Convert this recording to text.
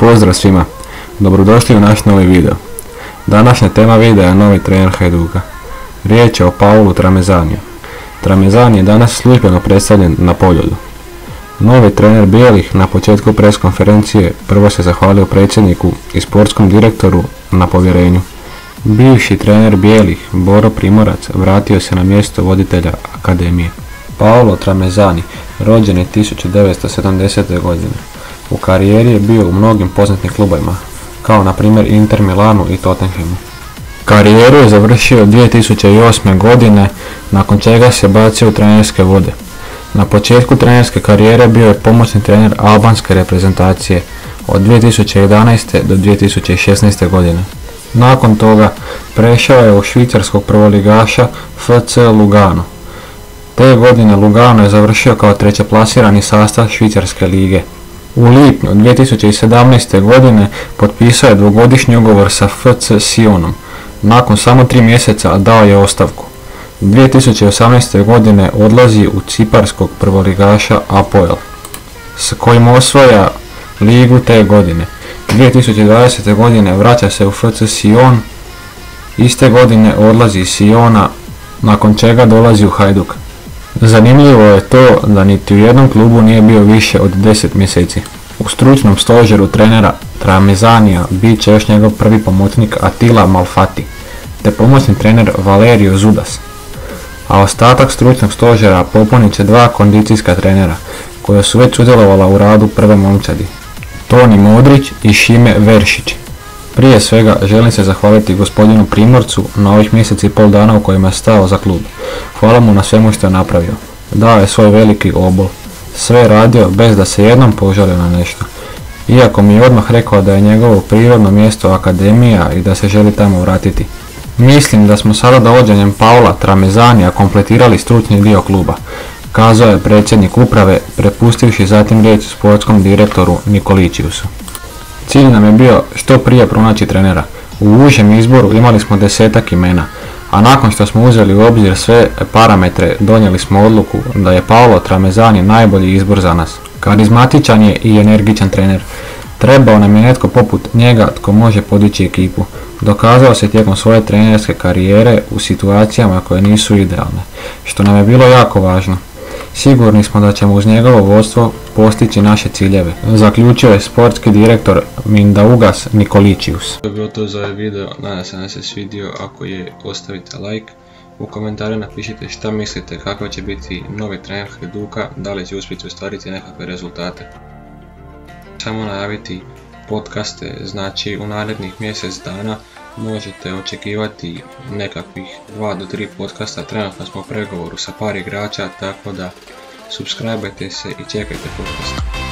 Pozdrav svima, dobrodošli u naš novi video. Današnja tema videa je novi trener Hajduka. Riječ je o Paulu Tramezaniju. Tramezan je danas službeno predstavljen na poljudu. Novi trener Bijelih na početku pres konferencije prvo se zahvalio predsjedniku i sportskom direktoru na povjerenju. Bivši trener Bijelih, Boro Primorac, vratio se na mjesto voditelja akademije. Paolo Tramezani, rođen je 1970. godine. U karijeri je bio u mnogim poznatim klubovima, kao na primjer Inter Milanu i Tottenhamu. Karijeru je završio 2008. godine, nakon čega se bacio u trenerske vode. Na početku trenerske karijere bio je pomoćni trener albanske reprezentacije od 2011. do 2016. godine. Nakon toga prešao je u švicarskog prvoligaša FC Lugano. Te godine Lugano je završio kao trećeplasirani sastav švicarske lige. U lipnju 2017. godine potpisao je dvogodišnji ugovor sa FC Sionom. Nakon samo tri mjeseca dao je ostavku. 2018. godine odlazi u ciparskog prvoligaša Apoel, s kojim osvaja ligu te godine. 2020. godine vraća se u FC Sion, iste godine odlazi Siona, nakon čega dolazi u Hajduk. Zanimljivo je to da niti u jednom klubu nije bio više od 10 mjeseci. U stručnom stožeru trenera Tramezanija bit će još njegov prvi pomoćnik Attila Malfati, te pomoćni trener Valerio Zudas. A ostatak stručnog stožera popunit će dva kondicijska trenera, koja su već sudjelovala u radu prve momčadi, Toni Modrić i Šime Veršić. Prije svega želim se zahvaliti gospodinu Primorcu na ovih mjeseci i pol dana u kojima je stao za klub. Hvala mu na svemu što je napravio. Dao je svoj veliki obol. Sve je radio bez da se jednom požalio na nešto. Iako mi je odmah rekao da je njegovo prirodno mjesto akademija i da se želi tamo vratiti. Mislim da smo sada dovođenjem Paula Tramezanija kompletirali stručni dio kluba, kazao je predsjednik uprave, prepustivši zatim riječ sportskom direktoru Nikoličiusu. Cilj nam je bio što prije pronaći trenera. U užem izboru imali smo desetak imena, a nakon što smo uzeli u obzir sve parametre donijeli smo odluku da je Paolo Tramezani najbolji izbor za nas. Karizmatičan je i energičan trener. Trebao nam je netko poput njega tko može podići ekipu. Dokazao se tijekom svoje trenerske karijere u situacijama koje nisu idealne, što nam je bilo jako važno. Sigurni smo da ćemo uz njegovo vodstvo postići naše ciljeve, zaključio je sportski direktor Mindaugas Nikoličius. To je bilo to za ovaj video, nadam se da se svidio, ako je ostavite like. U komentarju napišite šta mislite kako će biti novi trener Hajduka, da li će uspjeti ostvariti nekakve rezultate. Samo najaviti podcaste, znači u narednih mjesec dana možete očekivati nekakvih 2 do 3 podcasta, trenutno smo u pregovoru sa par igrača, tako da subscribe se i čekajte podcast.